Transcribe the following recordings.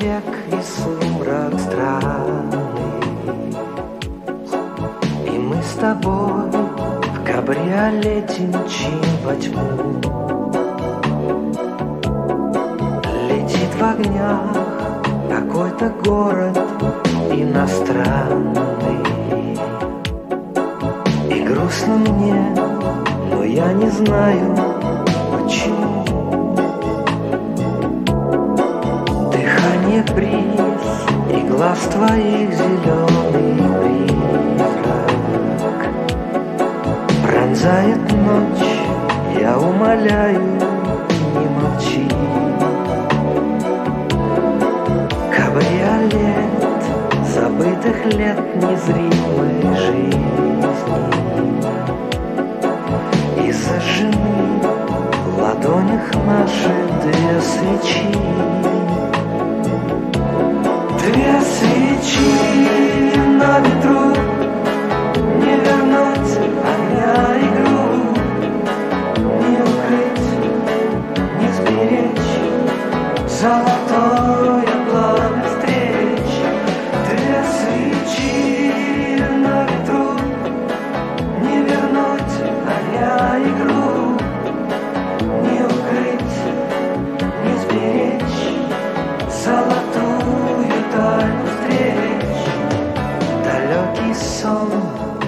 век и сумрак странный. И мы с тобой в кабриолете мчим во тьму. Летит в огнях какой-то город иностранный. И грустно мне, но я не знаю, почему Дыхание бриз и глаз твоих зеленый призрак. Пронзает ночь, я умоляю, не молчи. Кабриолет забытых лет незримой жизни. И зажжены в ладонях наши две свечи Две свечи на ветру. Не вернуть огня игру. Не укрыть, не сберечь. Золотое пламя встреч. Две свечи на ветру. Не вернуть огня игру. Не укрыть, не сберечь. Золотую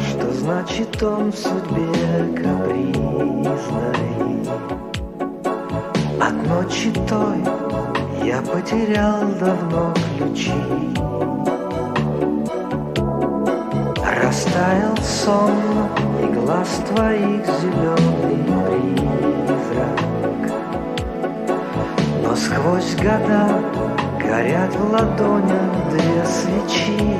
что значит он в судьбе капризной? От ночи той я потерял давно ключи. Растаял сон и глаз твоих зеленый призрак. Но сквозь года горят в ладонях две свечи